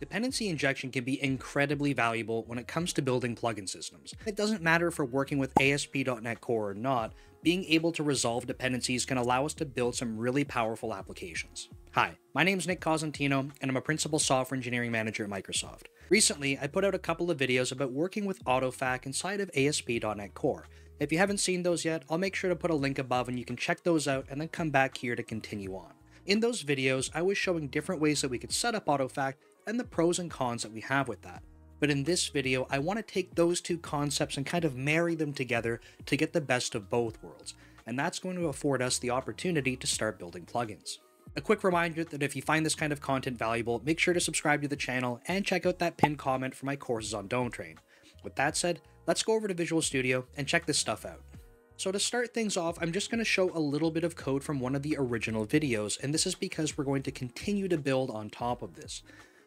Dependency injection can be incredibly valuable when it comes to building plugin systems. It doesn't matter if we're working with ASP.NET Core or not, being able to resolve dependencies can allow us to build some really powerful applications. Hi, my name is Nick Cosentino, and I'm a Principal Software Engineering Manager at Microsoft. Recently, I put out a couple of videos about working with AutoFac inside of ASP.NET Core. If you haven't seen those yet, I'll make sure to put a link above and you can check those out and then come back here to continue on. In those videos, I was showing different ways that we could set up AutoFac and the pros and cons that we have with that. But in this video, I want to take those two concepts and kind of marry them together to get the best of both worlds, and that's going to afford us the opportunity to start building plugins. A quick reminder that if you find this kind of content valuable, make sure to subscribe to the channel and check out that pinned comment for my courses on Dometrain. With that said, let's go over to Visual Studio and check this stuff out. So to start things off, I'm just going to show a little bit of code from one of the original videos, and this is because we're going to continue to build on top of this.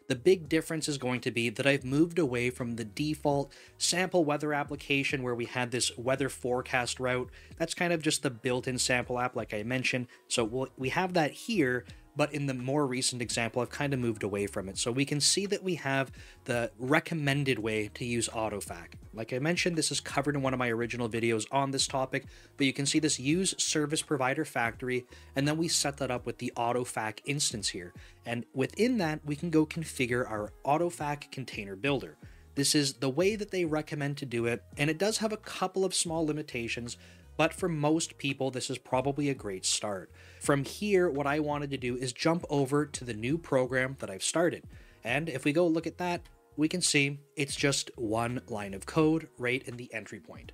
The big difference is going to be that I've moved away from the default sample weather application where we had this weather forecast route. That's kind of just the built-in sample app like I mentioned. So we'll, we have that here, but in the more recent example, I've kind of moved away from it. So we can see that we have the recommended way to use AutoFac. Like I mentioned, this is covered in one of my original videos on this topic, but you can see this use service provider factory, and then we set that up with the AutoFac instance here. And within that, we can go configure our AutoFac container builder. This is the way that they recommend to do it, and it does have a couple of small limitations, but for most people, this is probably a great start. From here, what I wanted to do is jump over to the new program that I've started. And if we go look at that, we can see it's just one line of code right in the entry point.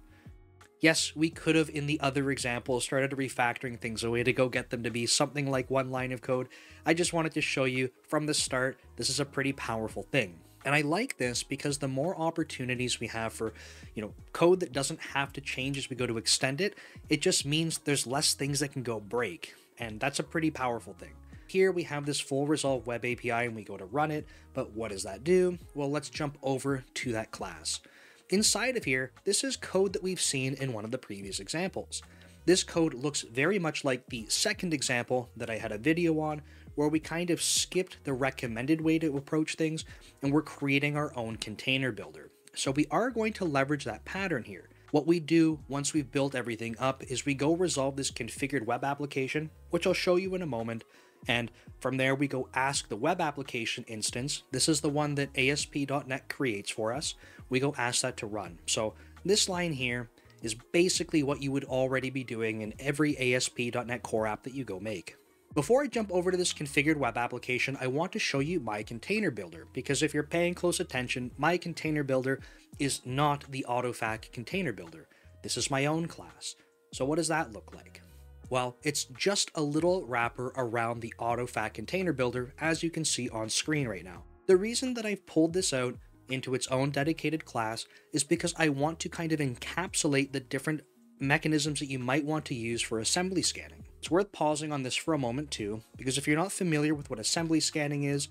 Yes, we could have in the other example started refactoring things away to go get them to be something like one line of code. I just wanted to show you from the start, this is a pretty powerful thing. And I like this because the more opportunities we have for, you know, code that doesn't have to change as we go to extend it, it just means there's less things that can go break. And that's a pretty powerful thing. Here we have this full resolve web API and we go to run it, but what does that do? Well, let's jump over to that class. Inside of here, this is code that we've seen in one of the previous examples. This code looks very much like the second example that I had a video on, where we kind of skipped the recommended way to approach things and we're creating our own container builder. So we are going to leverage that pattern here. What we do once we've built everything up is we go resolve this configured web application, which I'll show you in a moment, and from there we go ask the web application instance, this is the one that ASP.NET creates for us, we go ask that to run. So this line here is basically what you would already be doing in every ASP.NET Core app that you go make. Before I jump over to this configured web application, I want to show you my container builder, because if you're paying close attention, my container builder is not the AutoFac container builder. This is my own class. So what does that look like? Well, it's just a little wrapper around the AutoFac container builder, as you can see on screen right now. The reason that I've pulled this out into its own dedicated class is because I want to kind of encapsulate the different mechanisms that you might want to use for assembly scanning. It's worth pausing on this for a moment too, because if you're not familiar with what assembly scanning is,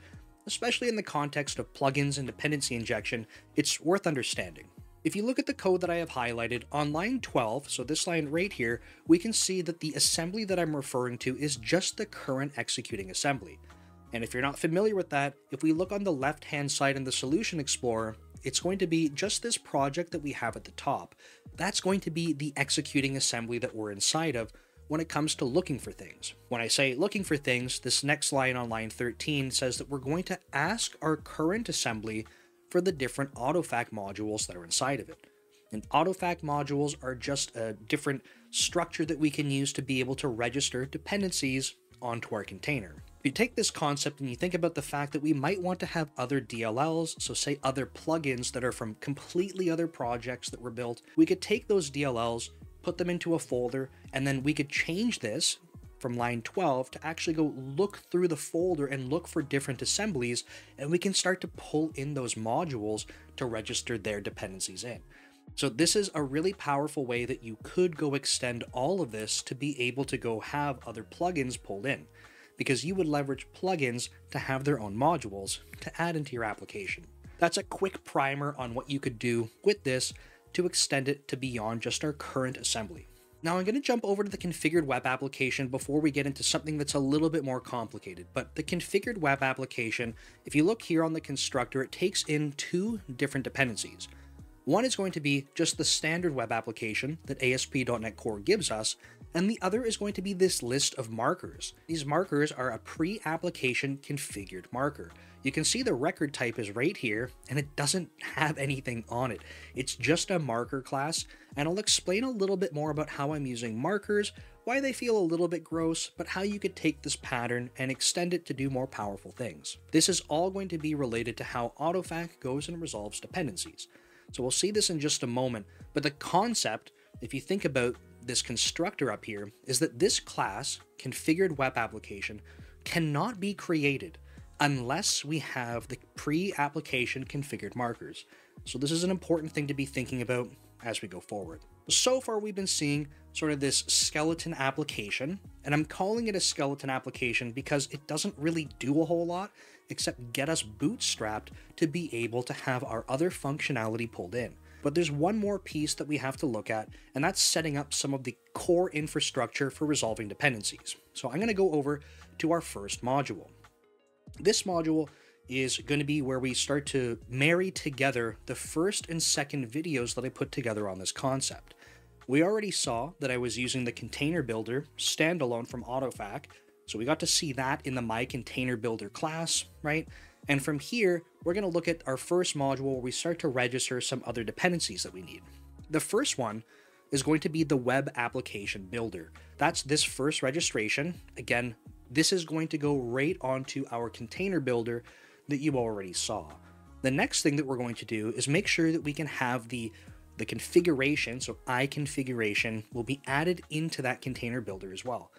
especially in the context of plugins and dependency injection, it's worth understanding. If you look at the code that I have highlighted, on line 12, so this line right here, we can see that the assembly that I'm referring to is just the current executing assembly. And if you're not familiar with that, if we look on the left hand side in the Solution Explorer, it's going to be just this project that we have at the top. That's going to be the executing assembly that we're inside of, when it comes to looking for things. When I say looking for things, this next line on line 13 says that we're going to ask our current assembly for the different AutoFac modules that are inside of it. And AutoFac modules are just a different structure that we can use to be able to register dependencies onto our container. If you take this concept and you think about the fact that we might want to have other DLLs, so say other plugins that are from completely other projects that were built, we could take those DLLs put them into a folder, and then we could change this from line 12 to actually go look through the folder and look for different assemblies, and we can start to pull in those modules to register their dependencies in. So this is a really powerful way that you could go extend all of this to be able to go have other plugins pulled in, because you would leverage plugins to have their own modules to add into your application. That's a quick primer on what you could do with this to extend it to beyond just our current assembly. Now I'm going to jump over to the configured web application before we get into something that's a little bit more complicated. But the configured web application, if you look here on the constructor, it takes in two different dependencies. One is going to be just the standard web application that ASP.NET Core gives us, and the other is going to be this list of markers. These markers are a pre-application configured marker. You can see the record type is right here, and it doesn't have anything on it. It's just a marker class, and I'll explain a little bit more about how I'm using markers, why they feel a little bit gross, but how you could take this pattern and extend it to do more powerful things. This is all going to be related to how AutoFac goes and resolves dependencies. So we'll see this in just a moment, but the concept, if you think about this constructor up here is that this class, configured web application, cannot be created unless we have the pre-application configured markers. So this is an important thing to be thinking about as we go forward. So far we've been seeing sort of this skeleton application, and I'm calling it a skeleton application because it doesn't really do a whole lot except get us bootstrapped to be able to have our other functionality pulled in. But there's one more piece that we have to look at, and that's setting up some of the core infrastructure for resolving dependencies. So I'm going to go over to our first module. This module is going to be where we start to marry together the first and second videos that I put together on this concept. We already saw that I was using the container builder standalone from AutoFac, so we got to see that in the My Container Builder class, right? And from here, we're going to look at our first module where we start to register some other dependencies that we need. The first one is going to be the web application builder. That's this first registration. Again, this is going to go right onto our container builder that you already saw. The next thing that we're going to do is make sure that we can have the the configuration, so I configuration, will be added into that container builder as well.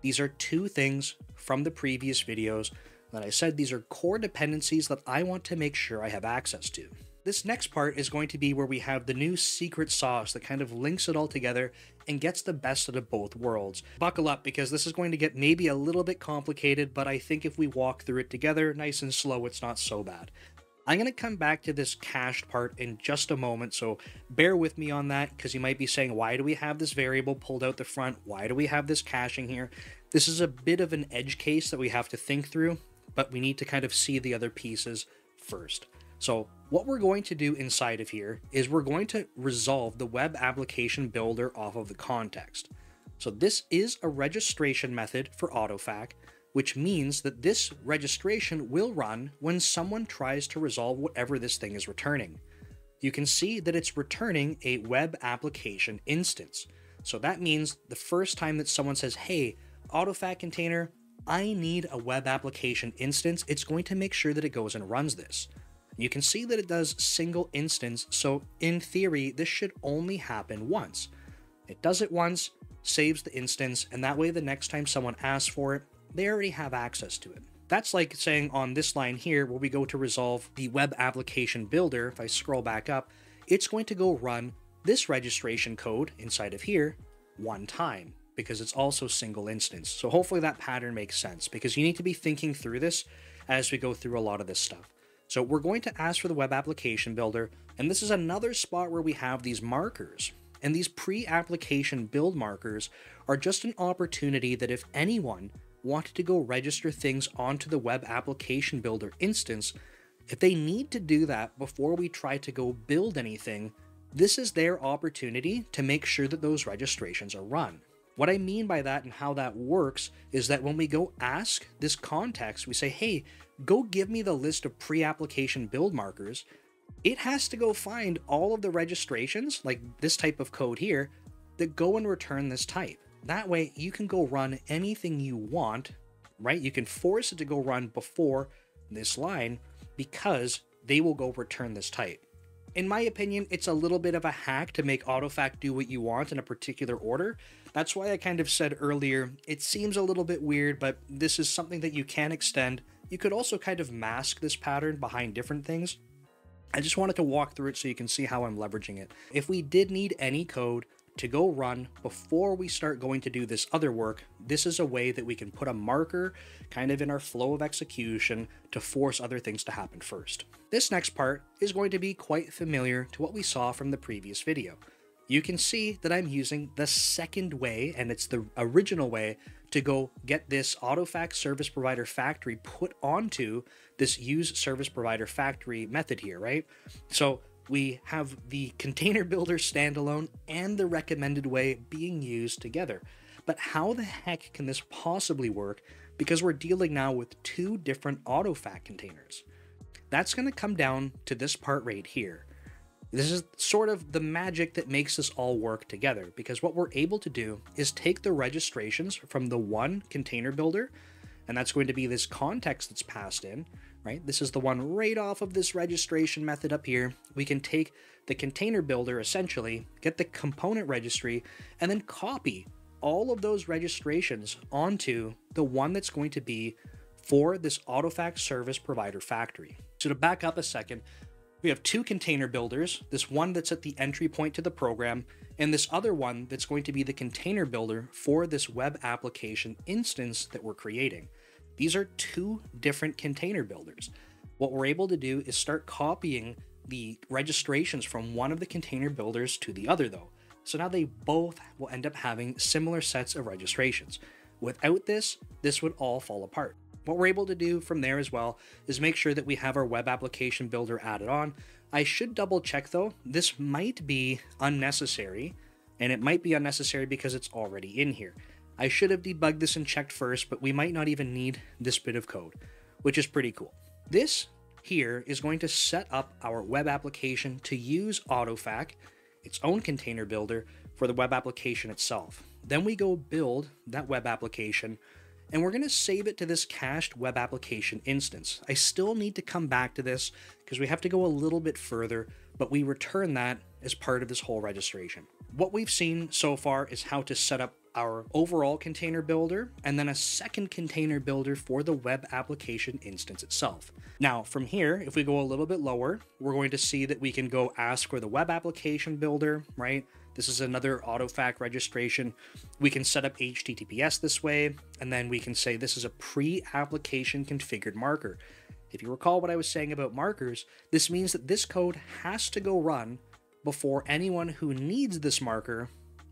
These are two things from the previous videos that I said these are core dependencies that I want to make sure I have access to. This next part is going to be where we have the new secret sauce that kind of links it all together and gets the best out of both worlds. Buckle up because this is going to get maybe a little bit complicated, but I think if we walk through it together nice and slow, it's not so bad. I'm going to come back to this cached part in just a moment, so bear with me on that because you might be saying, why do we have this variable pulled out the front? Why do we have this caching here? This is a bit of an edge case that we have to think through, but we need to kind of see the other pieces first. So what we're going to do inside of here is we're going to resolve the web application builder off of the context. So this is a registration method for AutoFac, which means that this registration will run when someone tries to resolve whatever this thing is returning. You can see that it's returning a web application instance. So that means the first time that someone says, hey, AutoFac container, I need a web application instance, it's going to make sure that it goes and runs this. You can see that it does single instance, so in theory, this should only happen once. It does it once, saves the instance, and that way the next time someone asks for it, they already have access to it. That's like saying on this line here, where we go to resolve the web application builder, if I scroll back up, it's going to go run this registration code inside of here one time because it's also single instance. So hopefully that pattern makes sense because you need to be thinking through this as we go through a lot of this stuff. So we're going to ask for the web application builder, and this is another spot where we have these markers. And these pre-application build markers are just an opportunity that if anyone wanted to go register things onto the web application builder instance, if they need to do that before we try to go build anything, this is their opportunity to make sure that those registrations are run. What I mean by that and how that works is that when we go ask this context, we say, hey, go give me the list of pre-application build markers, it has to go find all of the registrations, like this type of code here, that go and return this type. That way you can go run anything you want, right? You can force it to go run before this line because they will go return this type. In my opinion, it's a little bit of a hack to make AutoFac do what you want in a particular order. That's why I kind of said earlier, it seems a little bit weird, but this is something that you can extend. You could also kind of mask this pattern behind different things. I just wanted to walk through it so you can see how I'm leveraging it. If we did need any code to go run before we start going to do this other work, this is a way that we can put a marker kind of in our flow of execution to force other things to happen first. This next part is going to be quite familiar to what we saw from the previous video. You can see that I'm using the second way, and it's the original way, to go get this AutoFac service provider factory put onto this use service provider factory method here, right? So we have the container builder standalone and the recommended way being used together. But how the heck can this possibly work? Because we're dealing now with two different AutoFac containers. That's going to come down to this part right here. This is sort of the magic that makes this all work together because what we're able to do is take the registrations from the one container builder, and that's going to be this context that's passed in, right? This is the one right off of this registration method up here. We can take the container builder essentially, get the component registry, and then copy all of those registrations onto the one that's going to be for this AutoFac service provider factory. So to back up a second, we have two container builders, this one that's at the entry point to the program, and this other one that's going to be the container builder for this web application instance that we're creating. These are two different container builders. What we're able to do is start copying the registrations from one of the container builders to the other though. So now they both will end up having similar sets of registrations. Without this, this would all fall apart. What we're able to do from there as well is make sure that we have our web application builder added on. I should double check though, this might be unnecessary, and it might be unnecessary because it's already in here. I should have debugged this and checked first, but we might not even need this bit of code, which is pretty cool. This here is going to set up our web application to use AutoFac, its own container builder, for the web application itself. Then we go build that web application and we're going to save it to this cached web application instance. I still need to come back to this because we have to go a little bit further, but we return that as part of this whole registration. What we've seen so far is how to set up our overall container builder and then a second container builder for the web application instance itself. Now, from here, if we go a little bit lower, we're going to see that we can go ask for the web application builder, right? This is another AutoFac registration. We can set up HTTPS this way, and then we can say this is a pre-application configured marker. If you recall what I was saying about markers, this means that this code has to go run before anyone who needs this marker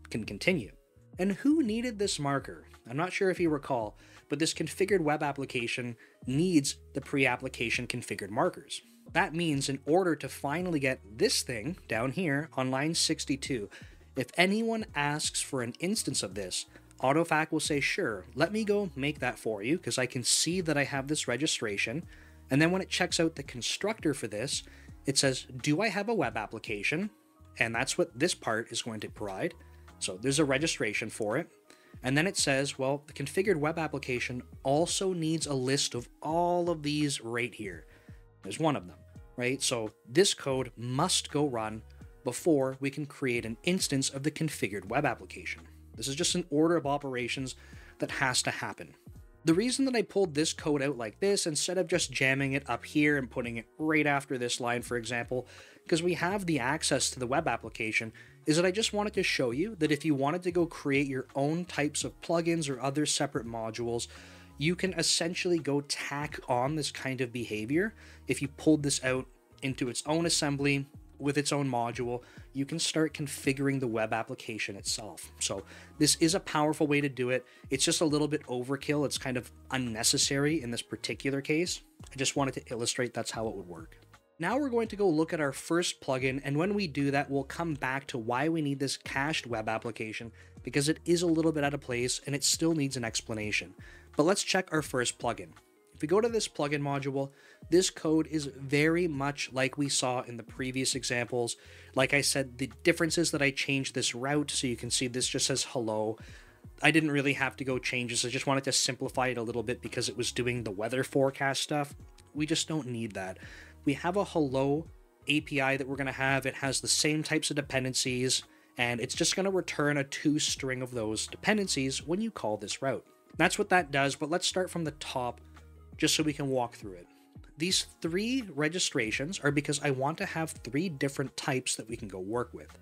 can continue. And who needed this marker? I'm not sure if you recall, but this configured web application needs the pre-application configured markers. That means in order to finally get this thing down here on line 62, if anyone asks for an instance of this, AutoFac will say, sure, let me go make that for you because I can see that I have this registration. And then when it checks out the constructor for this, it says, do I have a web application? And that's what this part is going to provide. So there's a registration for it. And then it says, well, the configured web application also needs a list of all of these right here. There's one of them, right? So this code must go run before we can create an instance of the configured web application. This is just an order of operations that has to happen. The reason that I pulled this code out like this instead of just jamming it up here and putting it right after this line, for example, because we have the access to the web application, is that I just wanted to show you that if you wanted to go create your own types of plugins or other separate modules, you can essentially go tack on this kind of behavior if you pulled this out into its own assembly with its own module, you can start configuring the web application itself. So this is a powerful way to do it. It's just a little bit overkill. It's kind of unnecessary in this particular case. I just wanted to illustrate that's how it would work. Now we're going to go look at our first plugin, and when we do that, we'll come back to why we need this cached web application, because it is a little bit out of place and it still needs an explanation. But let's check our first plugin. If we go to this plugin module, this code is very much like we saw in the previous examples. Like I said, the difference is that I changed this route, so you can see this just says hello. I didn't really have to go change this, I just wanted to simplify it a little bit because it was doing the weather forecast stuff. We just don't need that. We have a hello API that we're going to have. It has the same types of dependencies, and it's just going to return a toString of those dependencies when you call this route. That's what that does, but let's start from the top just so we can walk through it. These three registrations are because I want to have three different types that we can go work with.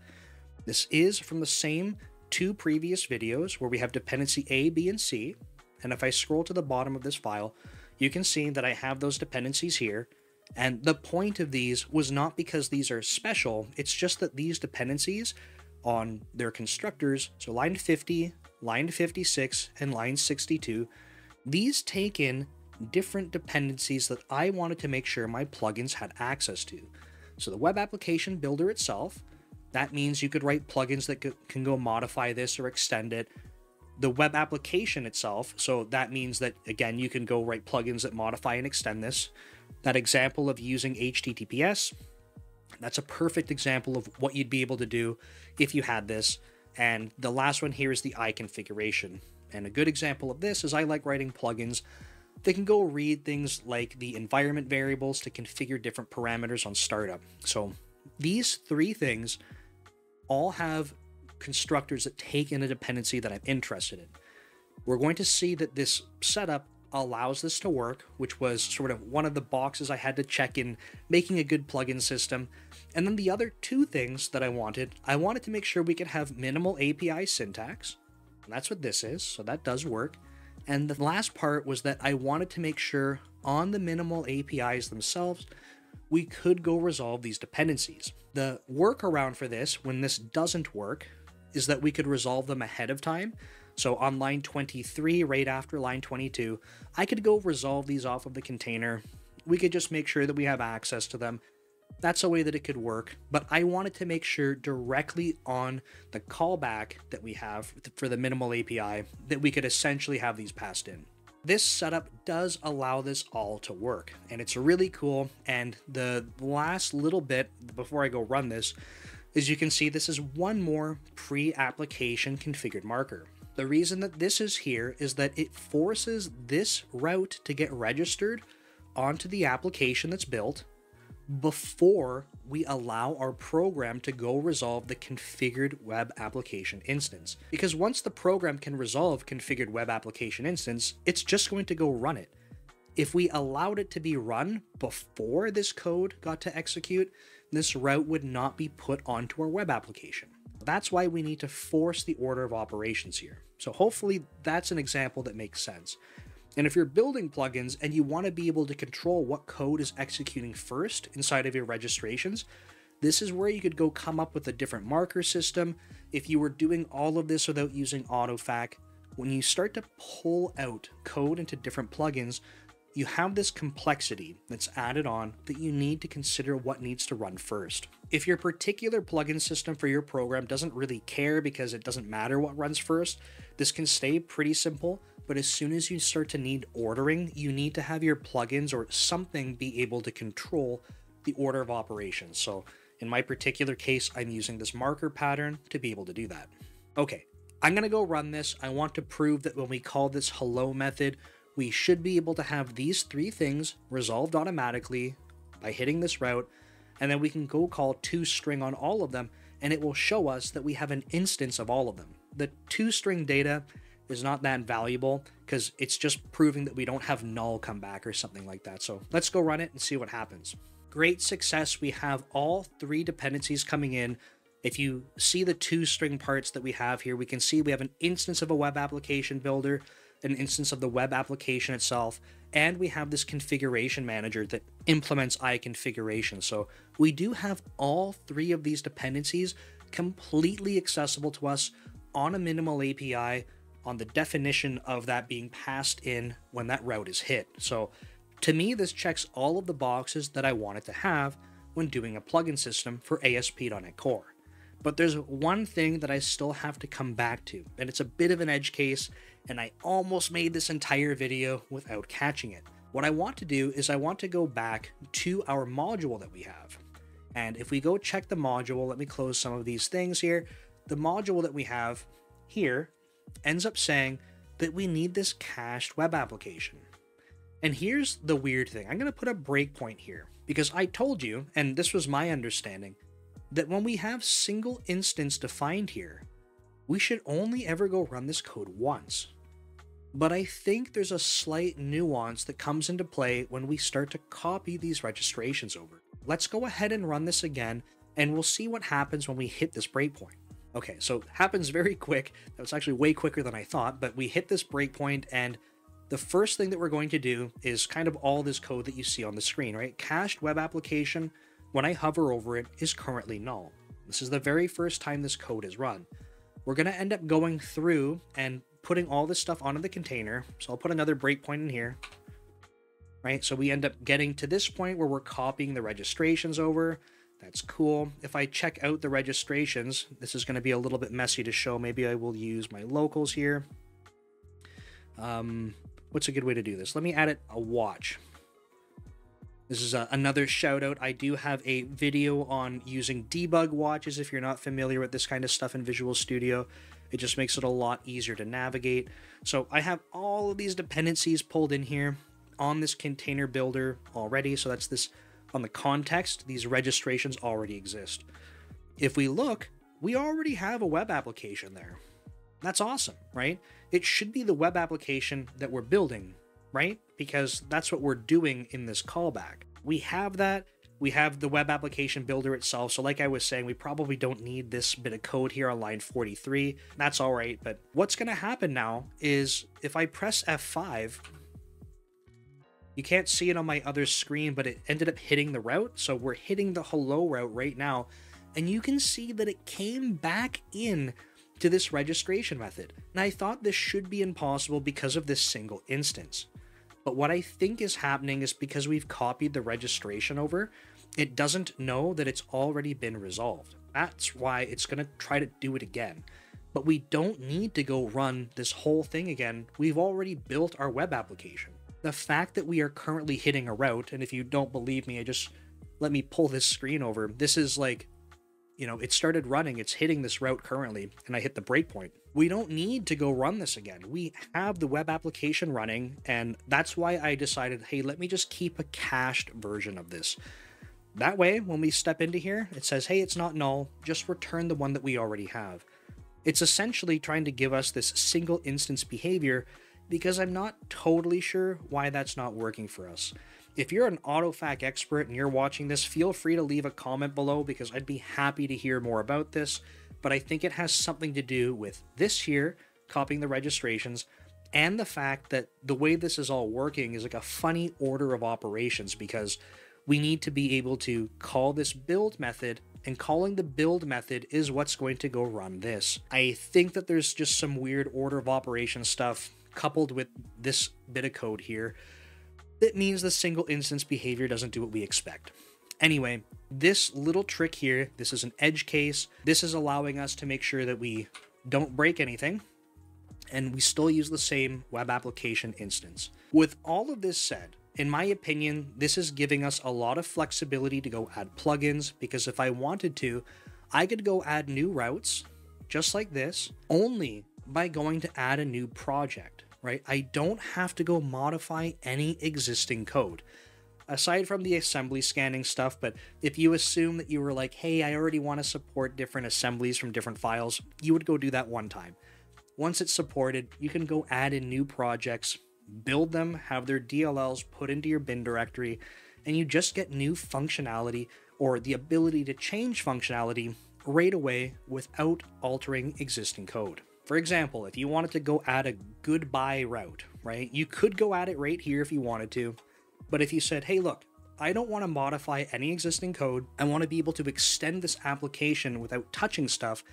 This is from the same two previous videos where we have dependency A, B, and C. And if I scroll to the bottom of this file, you can see that I have those dependencies here. And the point of these was not because these are special, it's just that these dependencies on their constructors. So line 50, line 56, and line 62, these take in different dependencies that I wanted to make sure my plugins had access to. So the web application builder itself, that means you could write plugins that can go modify this or extend it. The web application itself, so that means that again, you can go write plugins that modify and extend this. That example of using HTTPS, that's a perfect example of what you'd be able to do if you had this. And the last one here is the I configuration. And a good example of this is I like writing plugins that can go read things like the environment variables to configure different parameters on startup. So these three things all have constructors that take in a dependency that I'm interested in. We're going to see that this setup allows this to work, which was sort of one of the boxes I had to check in making a good plugin system. And then the other two things that I wanted, I wanted to make sure we could have minimal API syntax. And that's what this is, so that does work. And the last part was that I wanted to make sure on the minimal APIs themselves, we could go resolve these dependencies. The workaround for this, when this doesn't work, is that we could resolve them ahead of time. So on line 23, right after line 22, I could go resolve these off of the container. We could just make sure that we have access to them. That's a way that it could work, but I wanted to make sure directly on the callback that we have for the minimal API that we could essentially have these passed in. This setup does allow this all to work, and it's really cool. And the last little bit before I go run this, as you can see, this is one more pre-application configured marker. The reason that this is here is that it forces this route to get registered onto the application that's built before we allow our program to go resolve the configured web application instance. Because once the program can resolve configured web application instance, it's just going to go run it. If we allowed it to be run before this code got to execute, this route would not be put onto our web application. That's why we need to force the order of operations here. So hopefully that's an example that makes sense. And if you're building plugins and you want to be able to control what code is executing first inside of your registrations, this is where you could go come up with a different marker system. If you were doing all of this without using AutoFac, when you start to pull out code into different plugins, you have this complexity that's added on that you need to consider what needs to run first. If your particular plugin system for your program doesn't really care because it doesn't matter what runs first, this can stay pretty simple, but as soon as you start to need ordering, you need to have your plugins or something be able to control the order of operations. So in my particular case, I'm using this marker pattern to be able to do that. Okay, I'm gonna go run this. I want to prove that when we call this hello method, we should be able to have these three things resolved automatically by hitting this route, and then we can go call toString on all of them, and it will show us that we have an instance of all of them. The toString data is not that valuable because it's just proving that we don't have null come back or something like that. So let's go run it and see what happens. Great success. We have all three dependencies coming in. If you see the toString parts that we have here, we can see we have an instance of a web application builder, an instance of the web application itself, and we have this configuration manager that implements iConfiguration. So we do have all three of these dependencies completely accessible to us on a minimal API on the definition of that being passed in when that route is hit. So to me, this checks all of the boxes that I wanted to have when doing a plugin system for ASP.NET Core. But there's one thing that I still have to come back to, and it's a bit of an edge case, and I almost made this entire video without catching it. What I want to do is I want to go back to our module that we have. And if we go check the module, let me close some of these things here. The module that we have here ends up saying that we need this cached web application. And here's the weird thing. I'm going to put a breakpoint here because I told you, and this was my understanding, that when we have single instance defined here, we should only ever go run this code once. But I think there's a slight nuance that comes into play when we start to copy these registrations over. Let's go ahead and run this again, and we'll see what happens when we hit this breakpoint. Okay, so happens very quick. That was actually way quicker than I thought, but we hit this breakpoint and the first thing that we're going to do is kind of all this code that you see on the screen, right? Cached web application, when I hover over it, is currently null. This is the very first time this code is run. We're going to end up going through and putting all this stuff onto the container. So I'll put another breakpoint in here. Right, so we end up getting to this point where we're copying the registrations over. That's cool. If I check out the registrations, this is going to be a little bit messy to show. Maybe I will use my locals here. Um, what's a good way to do this? Let me add it a watch. This is a, another shout out. I do have a video on using debug watches if you're not familiar with this kind of stuff in Visual Studio. It just makes it a lot easier to navigate. So I have all of these dependencies pulled in here on this container builder already. So that's this on the context, these registrations already exist. If we look, we already have a web application there. That's awesome, right? It should be the web application that we're building, right? Because that's what we're doing in this callback. We have that. We have the web application builder itself. So like I was saying, we probably don't need this bit of code here on line 43. That's all right. But what's going to happen now is if I press F5, you can't see it on my other screen, but it ended up hitting the route. So we're hitting the hello route right now. And you can see that it came back in to this registration method. And I thought this should be impossible because of this single instance. But what I think is happening is because we've copied the registration over, it doesn't know that it's already been resolved. That's why it's going to try to do it again. But we don't need to go run this whole thing again. We've already built our web application. The fact that we are currently hitting a route, and if you don't believe me, I just let me pull this screen over. This is like you know, it started running, it's hitting this route currently, and I hit the breakpoint. We don't need to go run this again. We have the web application running, and that's why I decided, hey, let me just keep a cached version of this. That way, when we step into here, it says, hey, it's not null, just return the one that we already have. It's essentially trying to give us this single instance behavior because I'm not totally sure why that's not working for us. If you're an AutoFac expert and you're watching this, feel free to leave a comment below because I'd be happy to hear more about this. But I think it has something to do with this here, copying the registrations, and the fact that the way this is all working is like a funny order of operations because we need to be able to call this build method and calling the build method is what's going to go run this. I think that there's just some weird order of operation stuff coupled with this bit of code here that means the single instance behavior doesn't do what we expect. Anyway, this little trick here, this is an edge case. This is allowing us to make sure that we don't break anything and we still use the same web application instance. With all of this said, in my opinion, this is giving us a lot of flexibility to go add plugins because if I wanted to, I could go add new routes just like this only by going to add a new project right? I don't have to go modify any existing code. Aside from the assembly scanning stuff, but if you assume that you were like, hey, I already want to support different assemblies from different files, you would go do that one time. Once it's supported, you can go add in new projects, build them, have their DLLs put into your bin directory, and you just get new functionality or the ability to change functionality right away without altering existing code. For example, if you wanted to go add a goodbye route, right? You could go at it right here if you wanted to. But if you said, hey, look, I don't want to modify any existing code. I want to be able to extend this application without touching stuff,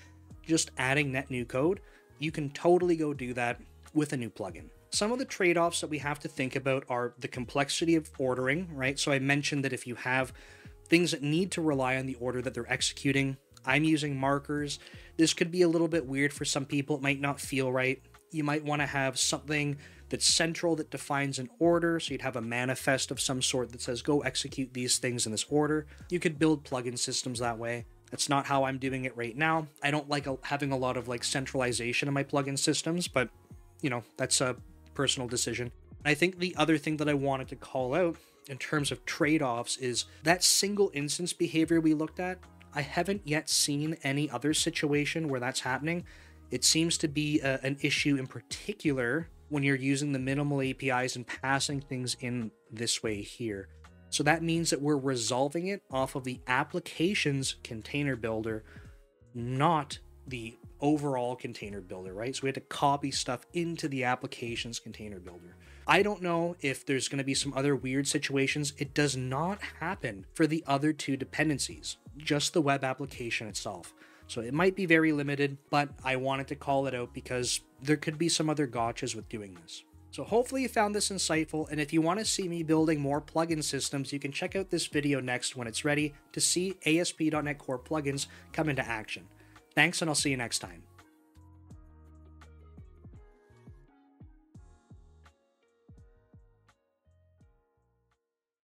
just adding net new code. You can totally go do that with a new plugin. Some of the trade offs that we have to think about are the complexity of ordering, right? So I mentioned that if you have things that need to rely on the order that they're executing, I'm using markers. This could be a little bit weird for some people. It might not feel right. You might want to have something that's central that defines an order. So you'd have a manifest of some sort that says, go execute these things in this order. You could build plugin systems that way. That's not how I'm doing it right now. I don't like having a lot of like centralization in my plugin systems, but you know, that's a personal decision. I think the other thing that I wanted to call out in terms of trade offs is that single instance behavior we looked at. I haven't yet seen any other situation where that's happening. It seems to be a, an issue in particular when you're using the minimal APIs and passing things in this way here. So that means that we're resolving it off of the application's container builder, not the overall container builder, right? So we had to copy stuff into the application's container builder. I don't know if there's going to be some other weird situations. It does not happen for the other two dependencies. Just the web application itself. So it might be very limited, but I wanted to call it out because there could be some other gotchas with doing this. So hopefully you found this insightful, and if you want to see me building more plugin systems, you can check out this video next when it's ready to see ASP.NET Core plugins come into action. Thanks, and I'll see you next time.